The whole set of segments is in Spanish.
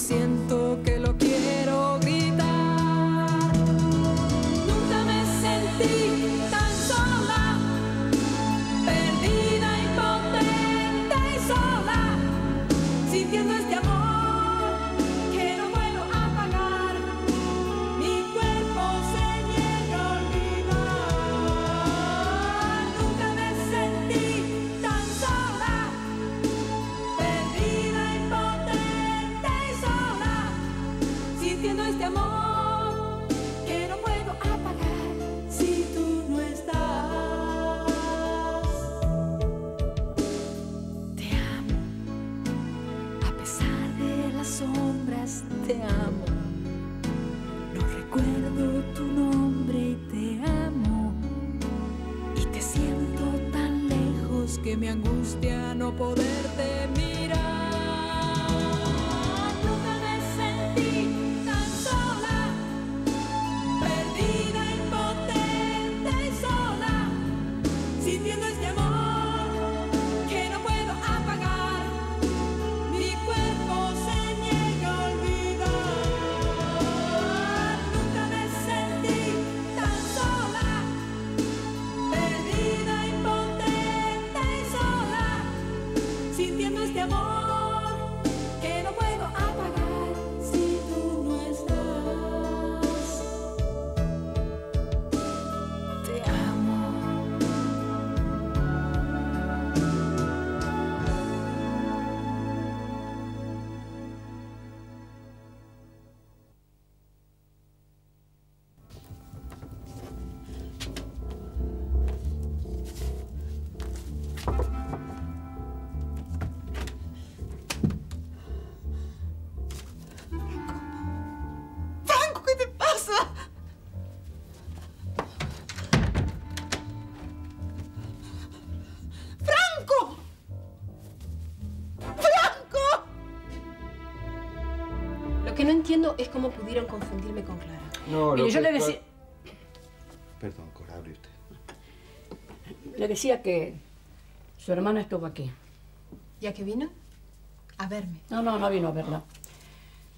siento sintiendo este amor entiendo es cómo pudieron confundirme con Clara. No, Mire, lo yo que le decía, Perdón, Cora, hable usted. le decía que su hermana estuvo aquí. ¿Ya que vino? A verme. No, no, no vino a verla.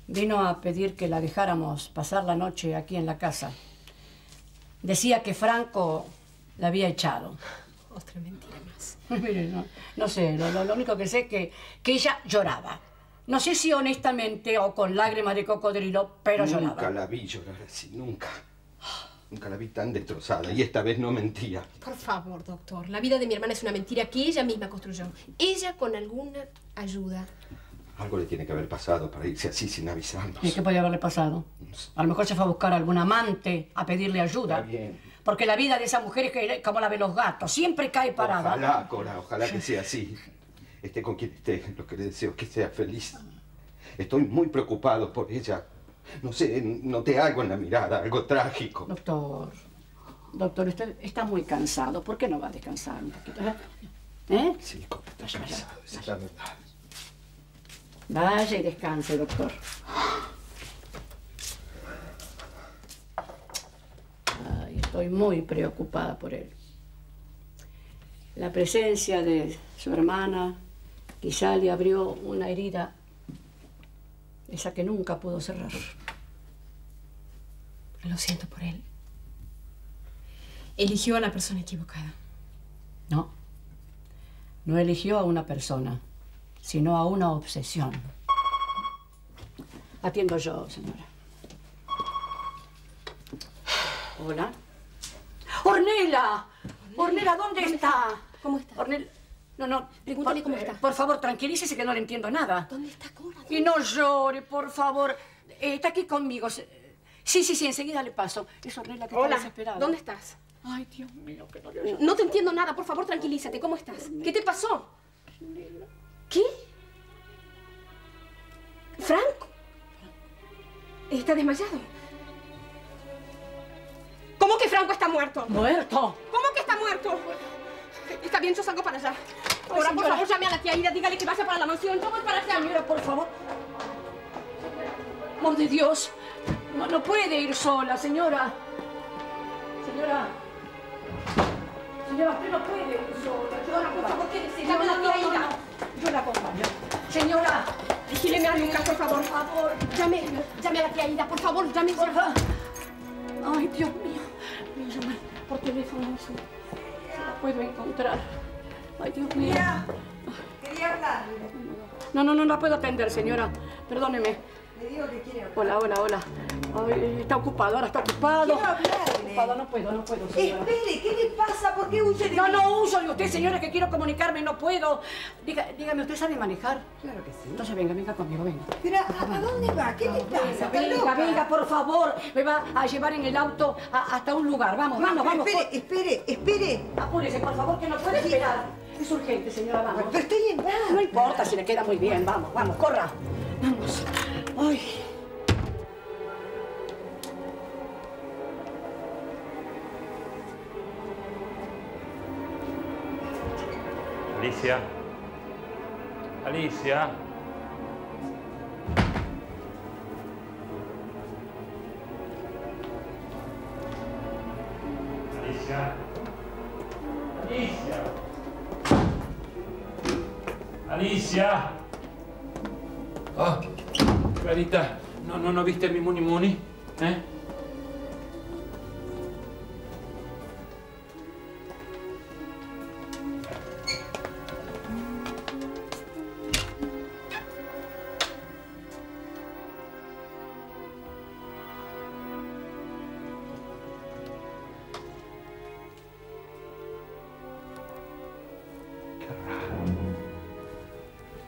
Vino a pedir que la dejáramos pasar la noche aquí en la casa. Decía que Franco la había echado. Otra mentira más. Mire, no, no sé, lo único que sé es que, que ella lloraba. No sé si honestamente o con lágrimas de cocodrilo, pero nunca lloraba. la vi llorar así, nunca. Nunca la vi tan destrozada y esta vez no mentía. Por favor, doctor. La vida de mi hermana es una mentira que ella misma construyó. Ella con alguna ayuda. Algo le tiene que haber pasado para irse así sin avisarnos. ¿Y qué podía haberle pasado? A lo mejor se fue a buscar a algún amante a pedirle ayuda. Está bien. Porque la vida de esa mujer es que- como la de los gatos, siempre cae parada. Ojalá, Cora, ojalá que sea así. Esté con quien esté, lo que le deseo es que sea feliz. Estoy muy preocupado por ella. No sé, noté algo en la mirada, algo trágico. Doctor, doctor, usted está muy cansado. ¿Por qué no va a descansar un poquito? eh? ¿Eh? Sí, Vaya, vaya, cansado, esa es la verdad. Vaya y descanse, doctor. Ay, estoy muy preocupada por él. La presencia de su hermana quizá le abrió una herida, esa que nunca pudo cerrar. Lo siento por él. Eligió a la persona equivocada. No, no eligió a una persona, sino a una obsesión. Atiendo yo, señora. Hola. ¡Ornela! Ornela, ¿dónde, está? ¿Cómo está? Ornela. No, no. Pregúntale por, cómo está. Por favor, tranquilícese que no le entiendo nada. ¿Dónde está Cora? Y no llore, por favor. Eh, está aquí conmigo. Sí, sí, sí, enseguida le paso. Es Ornela que Hola. está desesperada. ¿Dónde estás? Ay, Dios mío, que no le. No te entiendo nada. Por favor, tranquilízate. ¿Cómo estás? ¿Qué te pasó? ¿Qué? ¿Franco? ¿Está desmayado? ¿Cómo que Franco está muerto? ¡Muerto! ¿Cómo que está muerto? Está bien, yo salgo para allá. Ahora, por señora. favor, llame a la tía Ida, dígale que vaya para la mansión. Yo voy para allá. Señora, por favor. Amor de Dios. No, no puede ir sola, señora. Señora. Señora, usted no puede ir sola. La por favor, quédese, llame a la tía Ida. Yo la acompaño. Señora. Vigíleme a Lucas, por favor. Por favor. Llame, llame a la tía Ida, por favor, llame. Por favor. Ay, Dios mío. Voy a llamar por teléfono. La puedo encontrar. Ay, Dios mío. Mira, quería hablarle. No, no, no la puedo atender, señora. Perdóneme. Le digo que quiere hablar. Hola, hola, hola. Ay, está ocupado, ahora está ocupado. Ocupado, no puedo, no puedo, señora. Espere, ¿qué le pasa? ¿Por qué huye de No, mí? no uso de usted, señora, que quiero comunicarme, no puedo. Diga, dígame, ¿usted sabe manejar? Claro que sí. Entonces venga, venga conmigo, venga. Pero ¿a, dónde va? ¿Qué le pasa? Venga, ¿Está venga, por favor. Me va a llevar en el auto a- hasta un lugar. Vamos, vamos, vamos. Espere, espere, espere. Apúrese, por favor, que no puede esperar. Es urgente, señora, vamos. Pero estoy en paz. No importa si le queda muy bien, vamos, vamos, corra. Vamos. Ay. Alicia. Alicia. Alicia. Alicia. Alicia. Ah, Clarita, ¿no, no, no viste mi Muni Muni? ¿Eh?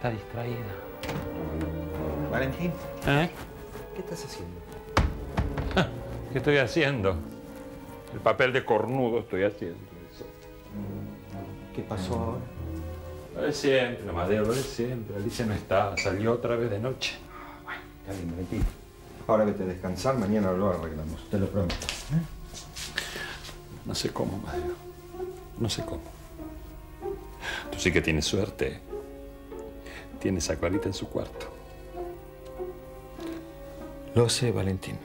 Está distraída. Valentín, ¿Eh? ¿qué estás haciendo? ¿Qué estoy haciendo? El papel de cornudo estoy haciendo. Eso. ¿Qué pasó ahora? Lo de siempre, de lo de siempre. Alicia no está, salió otra vez de noche. Está bien, Valentín. Ahora vete a descansar, mañana lo arreglamos, te lo prometo. No sé cómo, Madero. No sé cómo. Tú sí que tienes suerte. Tienes a Clarita en su cuarto. Lo sé, Valentín.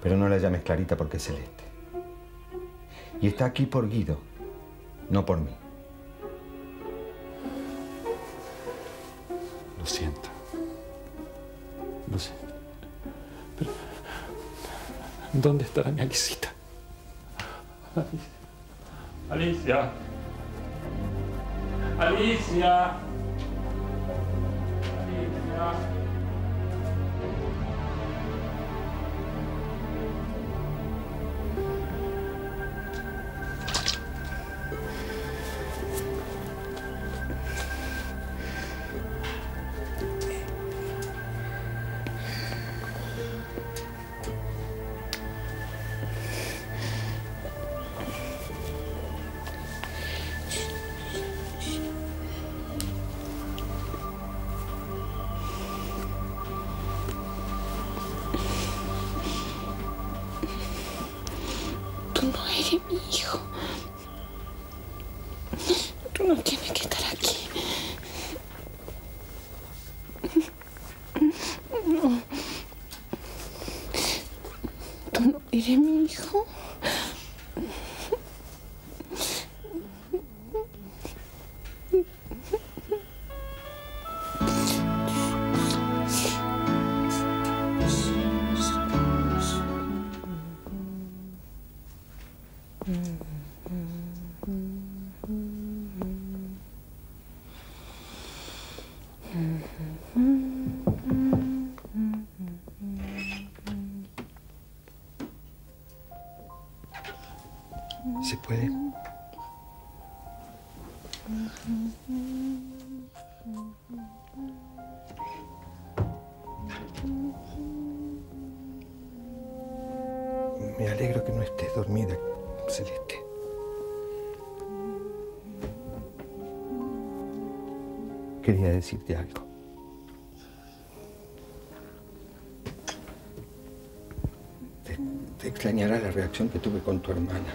Pero no la llames Clarita porque es celeste. Y está aquí por Guido, no por mí. Lo siento. Lo sé. Pero. ¿Dónde estará mi Alicita? Alicia. Alicia. Alicia. Tú Eres mi hijo. ¿Se decirte algo. Te, extrañará la reacción que tuve con tu hermana.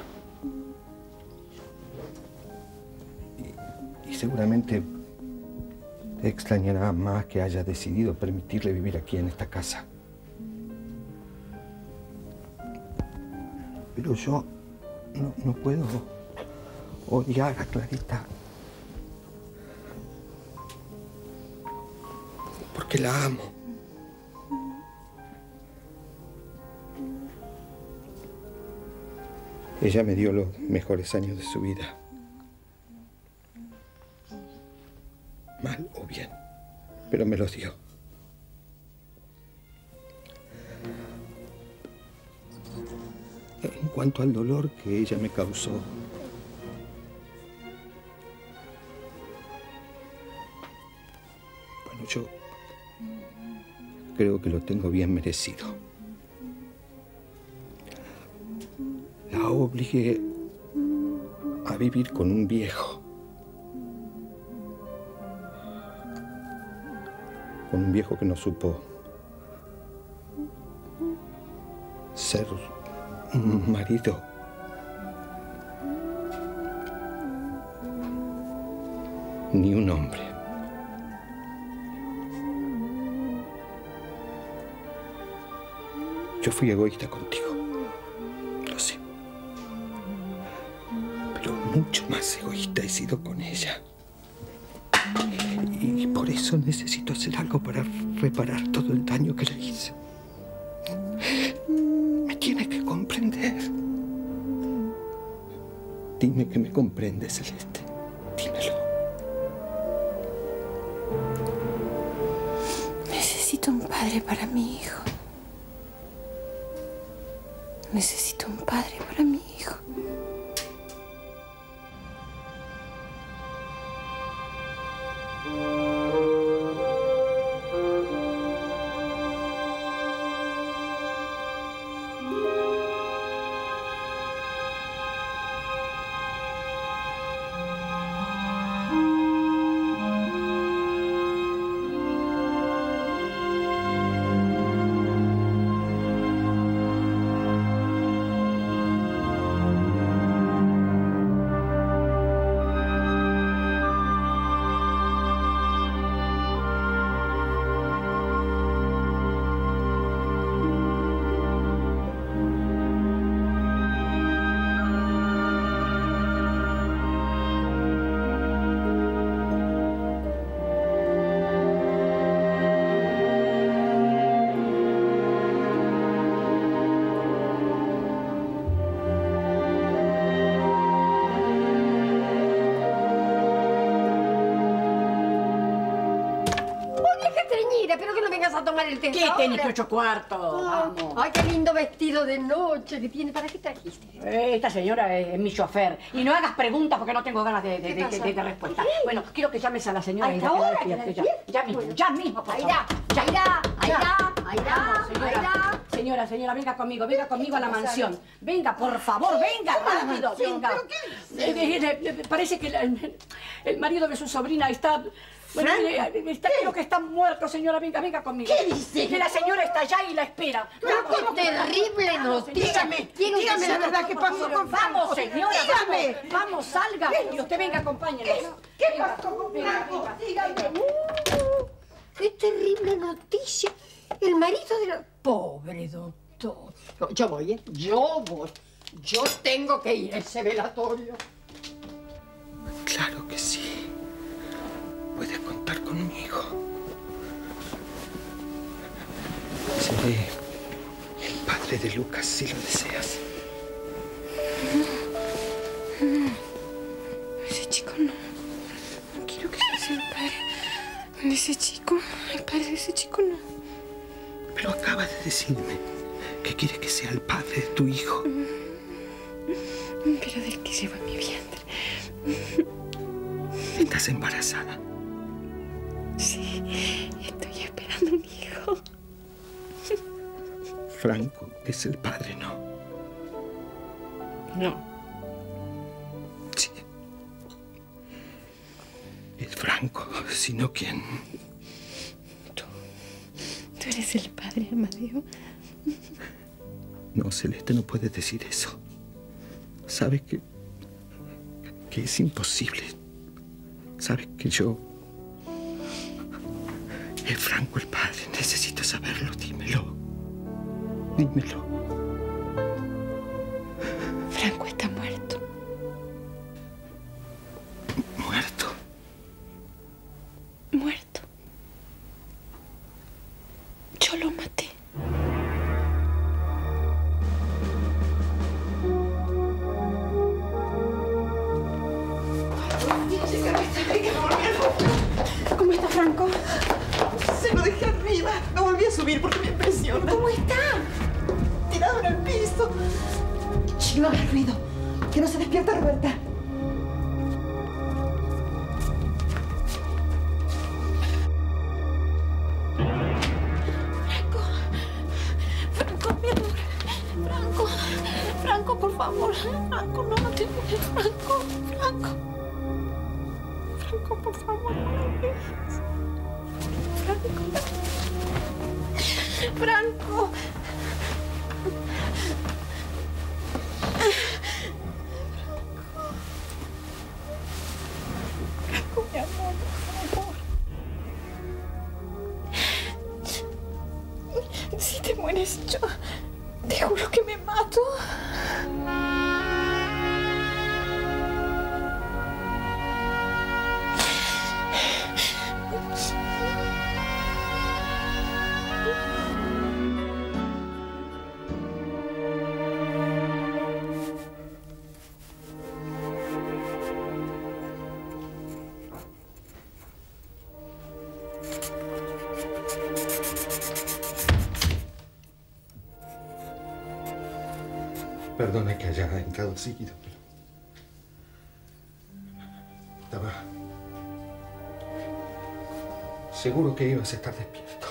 Y, y seguramente te extrañará más que haya decidido permitirle vivir aquí en esta casa. Pero yo no, no puedo odiar a Clarita. Porque la amo. Ella me dio los mejores años de su vida. Mal o bien, pero me los dio. En cuanto al dolor que ella me causó, que lo tengo bien merecido. La obligué a vivir con un viejo. Con un viejo que no supo ser un marido. Ni un hombre. Yo fui egoísta contigo. Lo sé. Pero mucho más egoísta he sido con ella. Y por eso necesito hacer algo para reparar todo el daño que le hice. Me tienes que comprender. Dime que me comprendes, Celeste. Dímelo. Necesito un padre para mi Necesito Vieja treñida, pero que no vengas a tomar el té. ¿Qué ahora. tenis ocho cuartos? Vamos. Ay, qué lindo vestido de noche que tiene. ¿Para qué trajiste? Eh, Esta señora es, mi chofer. Y no hagas preguntas porque no tengo ganas de, de, ¿Qué de- de- de respuesta. Bueno, quiero que llames a la señora ¿A y esta ya. Ya, ya mismo, ya mismo, por Ahí favor. Ya. ahí irá, ahí Ya. Vamos, ahí señora. Señora, venga conmigo, venga conmigo a la mansión. Venga, por favor, venga, rápido, venga. Eh, eh, Parece que el marido de su sobrina está... Bueno, mire, está, creo que está muerto, señora. Venga, venga conmigo. ¿Qué dice? Que la señora está allá y la espera. Pero Vamos, qué terrible noticia. Dígame, dígame la verdad que pasó con Vamos, señora, Dígame. vamos, vamos, salga y usted venga, acompáñenos. ¿Qué pasó con Franco? Dígame. Uh, ¡Qué terrible noticia! El marido de la... Pobre doctor. Yo, yo voy, ¿eh? Yo voy. Yo tengo que ir a ese velatorio. Claro que sí. Puedes contar conmigo. Seré el padre de Lucas si lo deseas. Ese chico no. No quiero que sea el padre de ese chico. El padre de ese chico no. Pero acaba de decirme que quiere que sea el padre de tu hijo. Pero del que lleva mi vientre. Estás embarazada. Franco es el padre, ¿no? No. Sí. Es Franco, sino quién. Tú. Tú eres el padre, Amadeo. No, Celeste, no puedes decir eso. Sabes que. que es imposible. Sabes que yo. Es Franco el padre. Necesito saberlo. Dímelo. Dímelo. Si te mueres, yo te juro que me mato. Seguido, pero... Estaba... Seguro que ibas a estar despierto.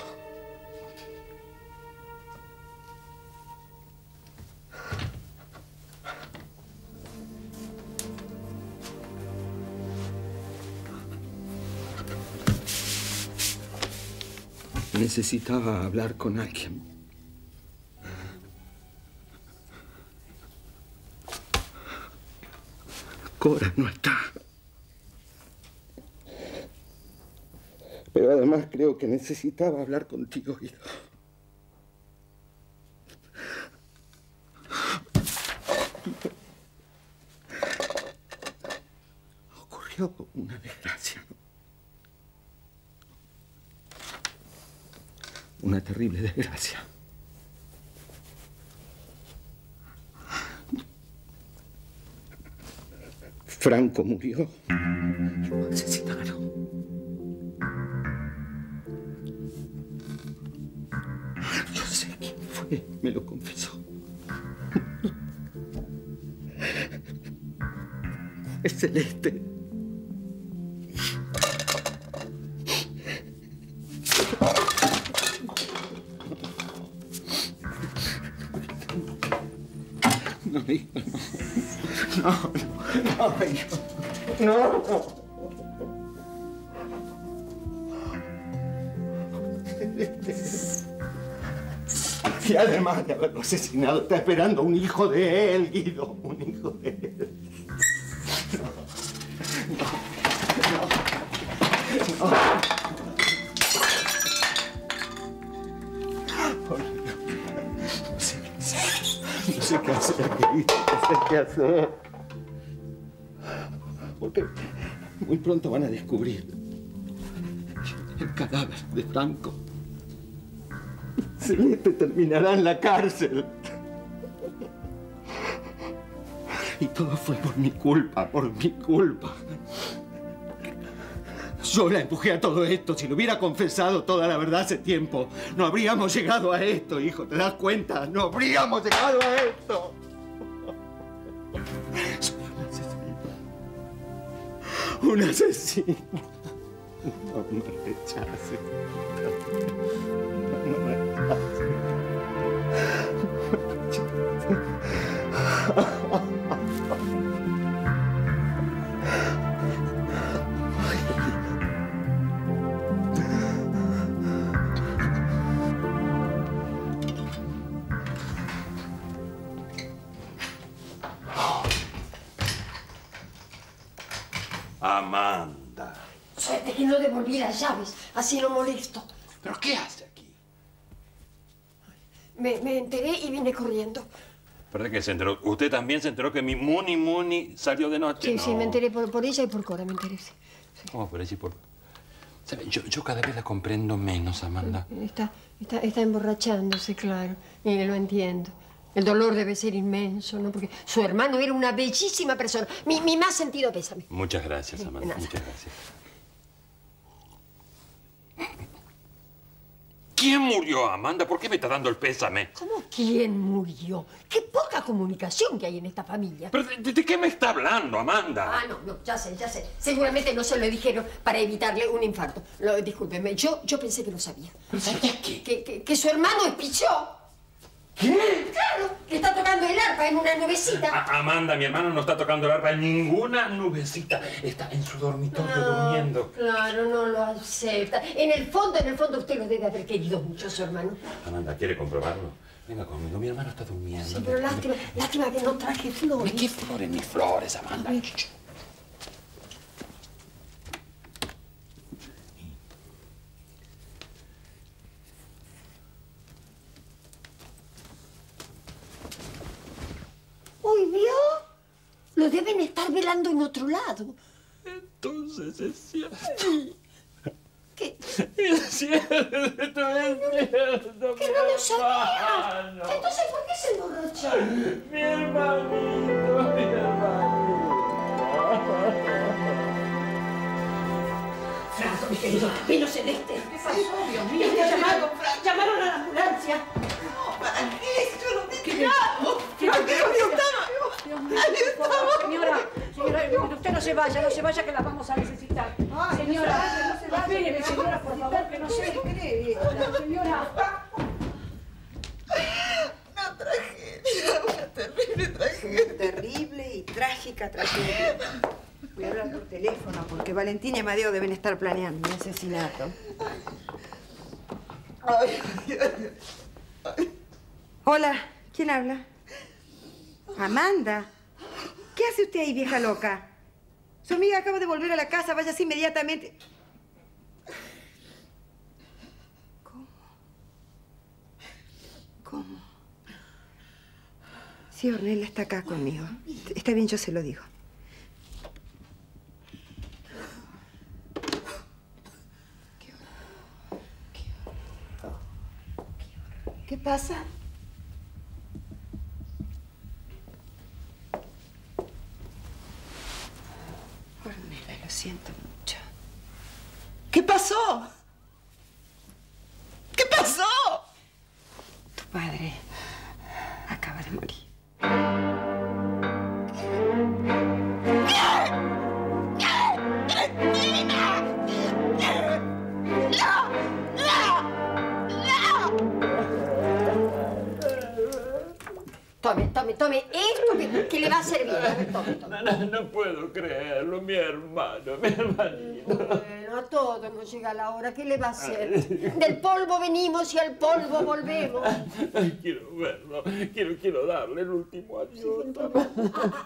Necesitaba hablar con alguien. Cora no está. Pero además creo que necesitaba hablar contigo, Guido. Ocurrió una desgracia. Una terrible desgracia. Franco murió. Lo asesinaron. Yo sé quién fue, me lo confesó. Es Celeste. Y además de haberlo asesinado, está esperando un hijo de él, Guido. Un hijo de él. No. No. No. No. No sé qué hacer. No sé qué hacer. Muy pronto van a descubrir el cadáver de Franco. Celeste terminará en la cárcel. Y todo fue por mi culpa, por mi culpa. Yo la empujé a todo esto. Si lo hubiera confesado toda la verdad hace tiempo, no habríamos llegado a esto, hijo. ¿Te das cuenta? No habríamos llegado a esto. Un asesino. No me rechaces. No me rechaces. Amanda. Suerte que no devolví las llaves, así no molesto. ¿Pero qué hace aquí? Me, me enteré y vine corriendo. ¿Verdad que se enteró? ¿Usted también se enteró que mi Muni Muni salió de noche? Sí, sí, No. me enteré por, por ella y por Cora, me enteré. sí. ¿Cómo por allí? Por... ¿Sabe? Yo, yo cada vez la comprendo menos, Amanda. Está, está, está emborrachándose, claro. Mire, lo entiendo. El dolor debe ser inmenso, ¿no? Porque su hermano era una bellísima persona. Mi, mi más sentido pésame. Muchas gracias, Amanda. Muchas gracias. ¿Quién murió, Amanda? ¿Por qué me está dando el pésame? ¿Cómo quién murió? Qué poca comunicación que hay en esta familia. ¿Pero de, de- qué me está hablando, Amanda? Ah, no, no, ya sé, ya sé. Seguramente no se lo dijeron para evitarle un infarto. Lo, discúlpeme, yo, yo pensé que lo sabía. ¿Sabías qué? Que, que, que su hermano es Pichó. ¿Qué? Claro, está tocando el arpa en una nubecita. A- Amanda, mi hermano no está tocando el arpa en ninguna nubecita. Está en su dormitorio durmiendo. Claro, no lo acepta. En el fondo, en el fondo, usted lo debe haber querido mucho, su hermano. Amanda, ¿quiere comprobarlo? Venga conmigo, mi hermano está durmiendo. Sí, pero lástima, lástima que no traje flores. ¿Qué flores? Mis flores, Amanda. Ch, ch. Uy, ¿vio? Lo deben estar velando en otro lado. Entonces es cierto. ¿Qué? Es cierto, esto es cierto. Que no lo sabía. Entonces, ¿por qué se emborrachó? Mi hermanito, mi hermanito. Franco, mi querido, vino Celeste. ¿Qué pasó, Dios mío? llamaron, llamaron a la ambulancia. ¿Para qué? Yo no me ¿Qué claro. ¿Qué ¿Para qué desgracia? yo estaba? Dios mío, por favor, señora, señora, usted no se vaya, no se vaya que la vamos a necesitar. Señora, espéreme, señora, por favor, que no se... Señora, Una tragedia, una terrible tragedia. Terrible y trágica tragedia. Voy a hablar por teléfono porque Valentina y Amadeo deben estar planeando un asesinato. Ay, ay, ay, ay. Hola, ¿quién habla? Amanda. ¿Qué hace usted ahí, vieja loca? Su amiga acaba de volver a la casa, váyase inmediatamente. ¿Cómo? ¿Cómo? Sí, Ornella está acá conmigo. Está bien, yo se lo digo. Qué horror. Qué horror. Qué horror. ¿Qué pasa? Ornella, lo siento mucho. ¿Qué pasó? ¿Qué pasó? Tu padre acaba de morir. Tome, tome, tome esto que, que le va a ver, tome, tome. No, no puedo creerlo, mi hermano, mi hermanito. Bueno, a todos nos llega la hora. ¿Qué le va a hacer? Del polvo venimos y al polvo volvemos. Quiero verlo, quiero, quiero darle el último adiós.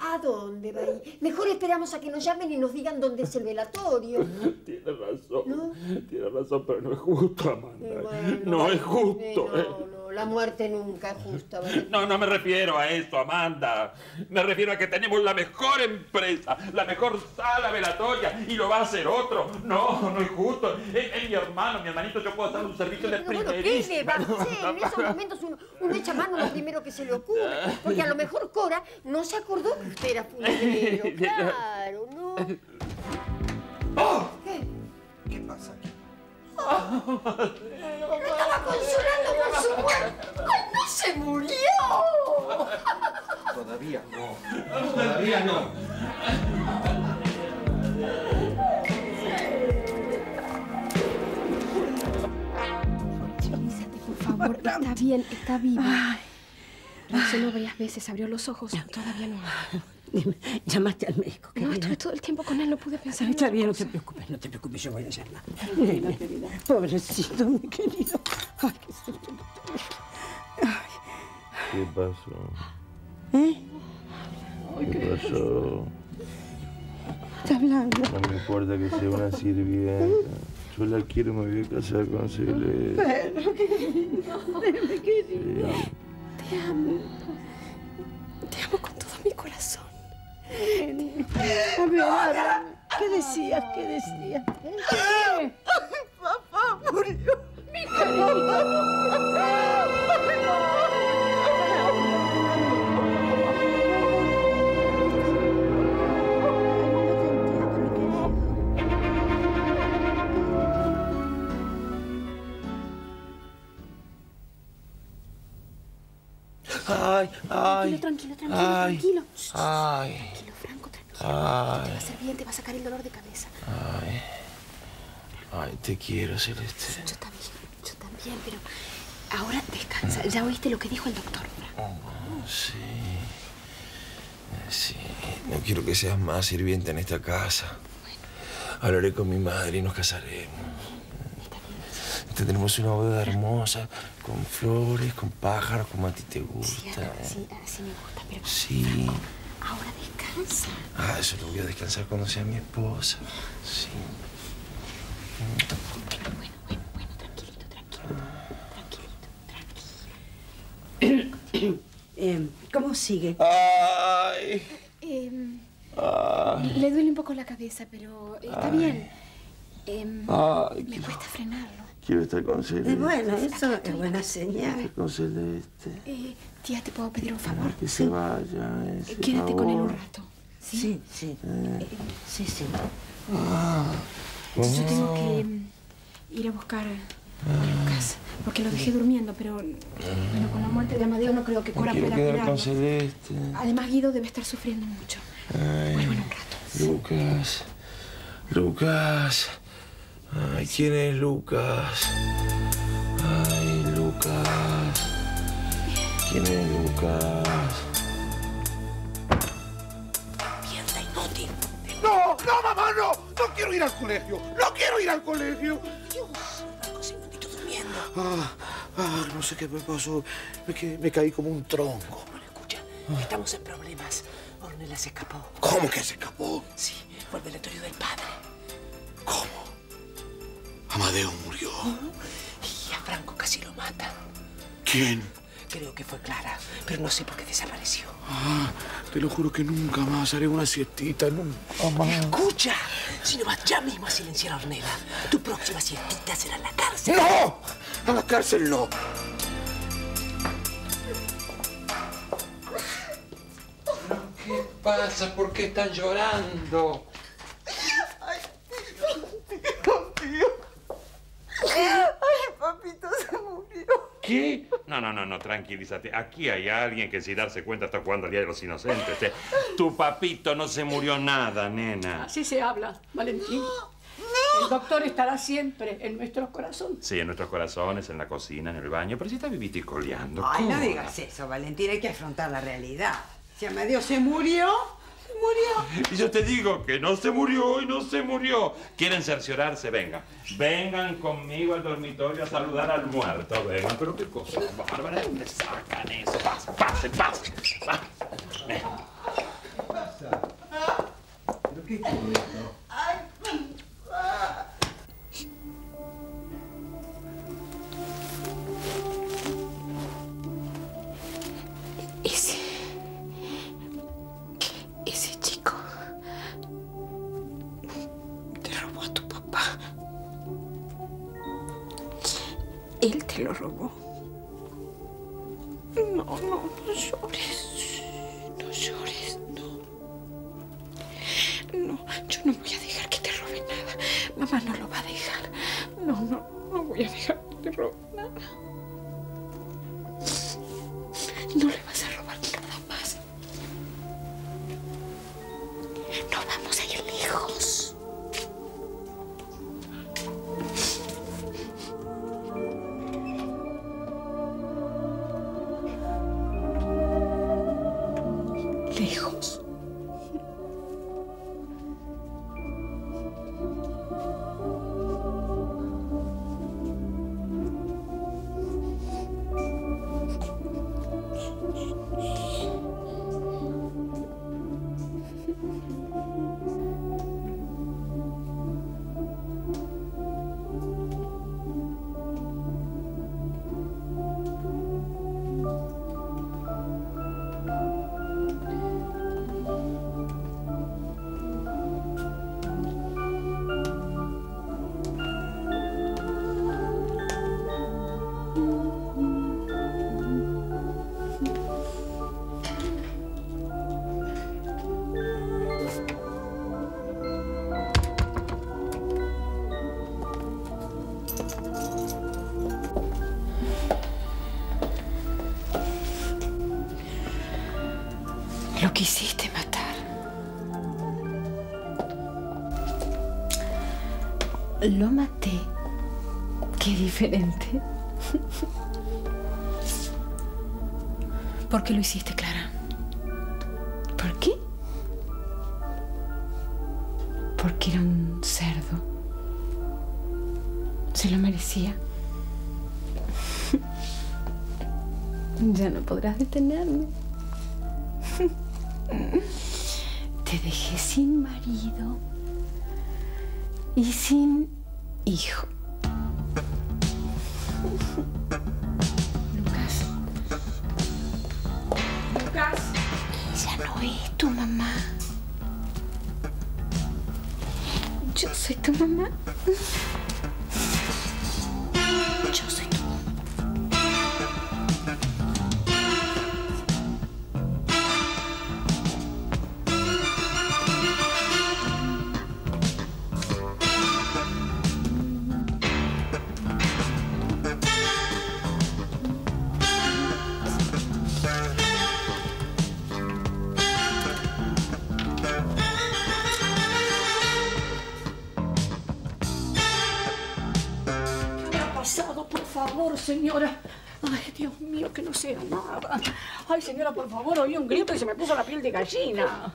¿A, dónde va a ir? Mejor esperamos a que nos llamen y nos digan dónde es el velatorio. Tiene razón, ¿No? tiene razón, pero no es justo, Amanda. Eh, bueno, no es eh, justo. eh. No, no, la muerte nunca es justa. No, no me refiero a eso, Amanda. Me refiero a que tenemos la mejor empresa, la mejor sala velatoria y lo va a hacer otro. No, no es justo. Es, es mi hermano, mi hermanito, yo puedo hacer un servicio de Pero bueno, ¿qué primerísima. le va a hacer? En esos momentos uno, uno echa mano lo primero que se le ocurre. Porque a lo mejor Cora no se acordó que usted era funebrero. Claro, ¿no? ¿Qué? ¿Qué pasa aquí? Lo estaba consolando por su muerte. ¡Ay, no se murió! Todavía no. Todavía no. Tranquilízate, por favor. Está bien, está viva. Reaccionó varias veces, abrió los ojos. Todavía no. Dime, llamaste al médico. No, estuve todo el tiempo con él, no pude pensar en Está bien, no cosa. te preocupes, no te preocupes, yo voy a llamar. Nene, Pobrecito, mi querido. Ay, qué susto. ¿Qué pasó? ¿Eh? ¿Qué pasó? Está hablando. No me importa que sea una sirvienta. Yo la quiero, me voy a casar con Celeste. Pero, querido, querido. Sí. Te amo. Te amo con todo mi corazón. A ver, a ver, ¿qué decías? ¿Qué decías? ¿Qué? Papá murió. Mi Ay, ay. Tranquilo, tranquilo, tranquilo, ay, tranquilo. Ay tranquilo. Te va a Ay. hacer bien, te va a sacar el dolor de cabeza. Ay. Ay, te quiero, Celeste. Yo también, yo también, pero ahora descansa. Ya oíste lo que dijo el doctor. Sí. Sí. No quiero que seas más sirviente en esta casa. Hablaré con mi madre y nos casaremos. Tenemos una boda hermosa, con flores, con pájaros, como a ti te Sí, gusta. así, así me gusta, pero Sí. Ahora descansa. Ah, eso lo voy a descansar cuando sea mi esposa. Sí. Eh, ¿Cómo sigue? Ay. Em, Ay. le duele un poco la cabeza, pero está Ay. bien. Em, Ay, me cuesta frenarlo. Quiero estar con Celeste. Eh, bueno, eso es buena señal. Con Celeste. Eh, tía, ¿te puedo pedir un favor? Que se vaya. ese Quédate con él un favor. rato. Sí, sí. Eh. Sí, sí. Ah. Yo tengo que em, ir a buscar a Lucas, porque lo dejé durmiendo, pero bueno, con la muerte de Amadeo no creo que Cora pueda quedar con. Celeste. Además, Guido debe estar sufriendo mucho. Ay, Lucas. Lucas. Ay, ¿quién es Lucas? Ay, Lucas. ¿Quién es Lucas? Mierda inútil. No, no, mamá, no. No quiero ir al colegio. No quiero ir al colegio. Dios, un ratito durmiendo. Ah, ah, no sé qué me pasó. Me, quedé- me caí como un tronco. Bueno, escucha, estamos en problemas. Ornella se escapó. ¿Cómo que se escapó? Sí, fue al velatorio del padre. Amadeo murió. Y a Franco casi lo matan. ¿Quién? Creo que fue Clara, pero no sé por qué desapareció. Ah, te lo juro que nunca más haré una siestita, nunca más. Escucha, si no vas ya mismo a silenciar a Ornella, tu próxima siestita será en la cárcel. ¡No! A la cárcel no. ¿Qué pasa? ¿Por qué están llorando? Ay, papito se murió. ¿Qué? No, no, no, no, tranquilízate. Aquí hay alguien que sin darse cuenta está jugando al Día de los Inocentes. ¿eh? Tu papito no se murió nada, nena. Así se habla, Valentín. El doctor estará siempre en nuestros corazones. Sí, en nuestros corazones, en la cocina, en el baño, pero si está viviticoleando. Ay, no digas eso, Valentina. Hay que afrontar la realidad. Si Amadeo se murió, se murió. Y yo te digo que no se murió y no se murió. ¿Quieren cerciorarse? Vengan. Vengan conmigo al dormitorio a saludar al muerto. Vengan, pero qué cosa bárbara. ¿De dónde sacan eso? Pasen, pasen, pasen. Va. Ven. Ese. Él te lo robó. No, no, no llores. No llores, no. No, yo no voy a dejar que te robe nada. Mamá no lo va a dejar. No, no, no voy a dejar que te robe nada. No le vas a robar nada más. No vamos a ir lejos. Lo quisiste matar. Lo maté. Qué diferente. ¿Por qué lo hiciste, Clara? ¿Por qué? Porque era un cerdo. Se lo merecía. Ya no podrás detenerme. Sin marido y sin hijo. Señora. Ay, Dios mío, que no sea nada. Ay, señora, por favor, oí un grito y se me puso la piel de gallina.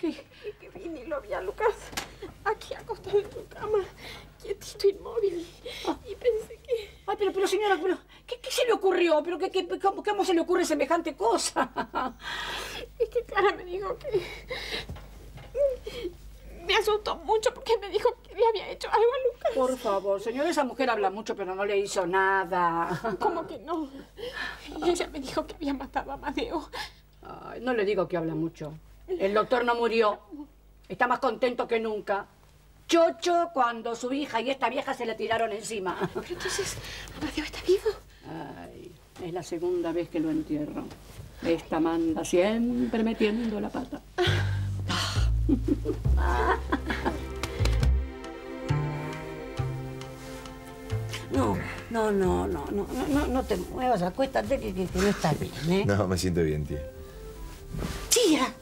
¿Qué? Que vine y lo vi Lucas aquí acostado en tu cama, quietito, inmóvil. Y pensé que... Ay, pero, pero señora, pero, ¿qué, se le ocurrió? ¿Pero qué, qué- cómo, cómo se le ocurre semejante cosa? Es que Clara me dijo que... Me asustó mucho porque me dijo que le había hecho algo a Lucas. Por favor, señora, esa mujer habla mucho, pero no le hizo nada. ¿Cómo que no? Y ella me dijo que había matado a Amadeo. Ay, no le digo que habla mucho. El doctor no murió. Está más contento que nunca. Chocho cuando su hija y esta vieja se le tiraron encima. Pero entonces, ¿Amadeo está vivo? Ay, es la segunda vez que lo entierro. Esta manda siempre metiendo la pata. No, no, no, no, no, no, no, no te muevas, acuéstate que, que, que no estás bien, ¿eh? No, me siento bien, tía. Tía,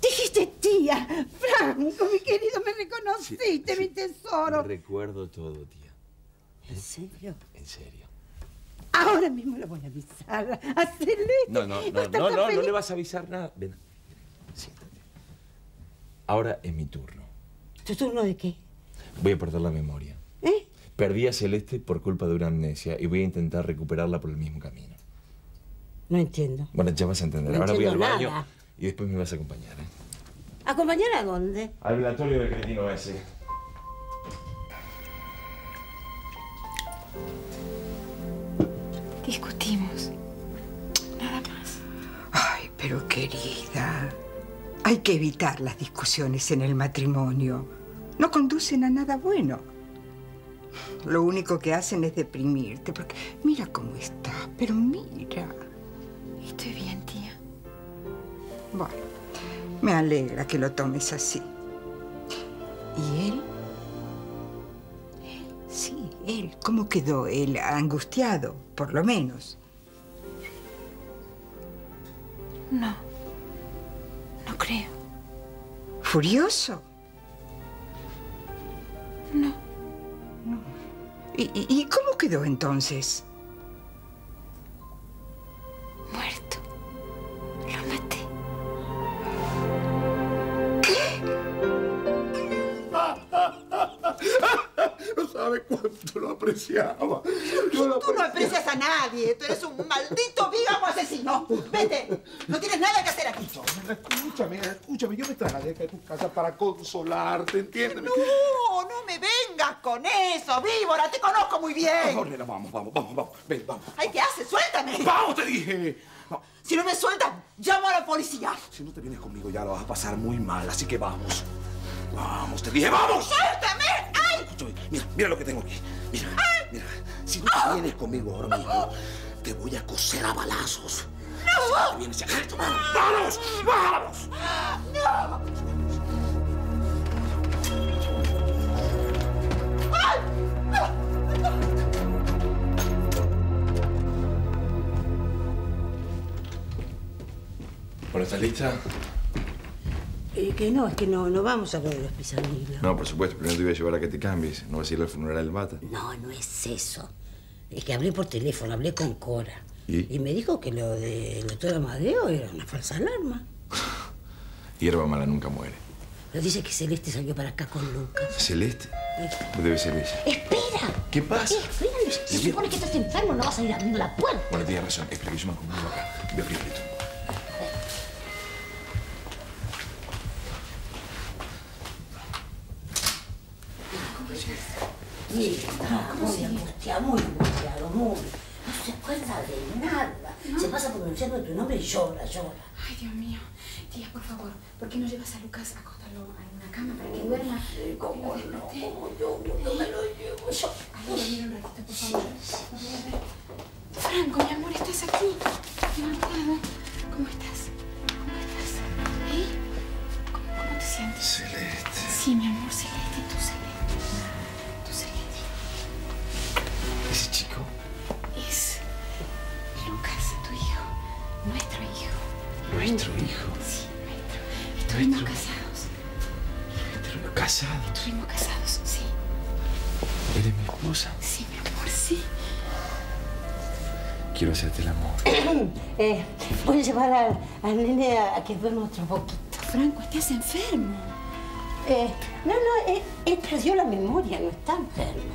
dijiste tía. Franco, mi querido, me reconociste, mi tesoro. Recuerdo todo, tía. ¿En serio? En serio. Ahora mismo lo voy a avisar a Celeste. No, no, no, no, no, no feliz. le vas a avisar nada. Ven. Ahora es mi turno. ¿Tu turno de qué? Voy a perder la memoria. ¿Eh? Perdí a Celeste por culpa de una amnesia y voy a intentar recuperarla por el mismo camino. No entiendo. Bueno, ya vas a entender. No Ahora voy al entiendo baño nada. y después me vas a acompañar. ¿eh? ¿Acompañar a dónde? Al velatorio del cretino ese. Discutimos. Nada más. Ay, pero querida, hay que evitar las discusiones en el matrimonio. No conducen a nada bueno. Lo único que hacen es deprimirte, porque mira cómo estás, pero mira. Estoy bien, tía. Bueno, me alegra que lo tomes así. ¿Y él? Sí, él. ¿Cómo quedó él? Angustiado, por lo menos. No. No ¿Furioso? No. ¿Y, y- y cómo quedó entonces? Muerto. Lo maté. No sabe cuánto lo apreciaba. Yo lo Tú no aprecias a nadie. Tú eres un maldito vígamo asesino. Vete. No tienes nada que hacer aquí. Escúchame, escúchame, yo me trasladé acá a tu casa para consolarte, entiéndeme. No, no me vengas con eso, víbora. Te conozco muy bien. Por nena, vamos, vamos, vamos, vamos. Ven, vamos. Ay, ¿qué haces? Suéltame. ¡Vamos, te dije! No, Si no me sueltas, llamo a la policía. si no te vienes conmigo ya lo vas a pasar muy mal, así que vamos. Vamos, te dije, ¡vamos! ¡Suéltame! ¡Ay! Escúchame, mira, mira lo que tengo aquí. Mira, mira. Si no te vienes conmigo ahora mismo, te voy a coser a balazos. Si no te vienes acá, vamos, vamos, vamos. Bueno, ¿estás lista? Eh, que no, es que no, no vamos a ver los pisanillos. No, por supuesto. Primero te voy a llevar a que te cambies. No vas a ir al funeral del bata. No, no es eso. Es que hablé por teléfono, hablé con Cora. ¿Y? Y me dijo que lo del doctor Amadeo era una falsa alarma. Hierba mala nunca muere. Pero dice que Celeste salió para acá con Lucas. ¿Celeste? Debe ser ella. ¡Espera! ¿Qué pasa? Espera, se supone que estás enfermo, no vas a ir abriendo la puerta. Bueno, tienes razón. Espera que yo me acomodo acá. Voy a abrir esto. Sí, está muy angustiado, muy angustiado, muy. No se acuerda de nada. Se pasa por encima de tu nombre y llora, llora. Ay, Dios mío. Tía, por favor, ¿por qué no llevas a Lucas a acostarlo en una cama para que duerma? ¿Cómo no? ¿Cómo yo? No me lo llevo yo. Ay, un ratito, por favor. Franco, al, nene a, a que duerma otro poquito. Franco, estás enfermo. Eh, no, no, él, él perdió la memoria, no está enfermo.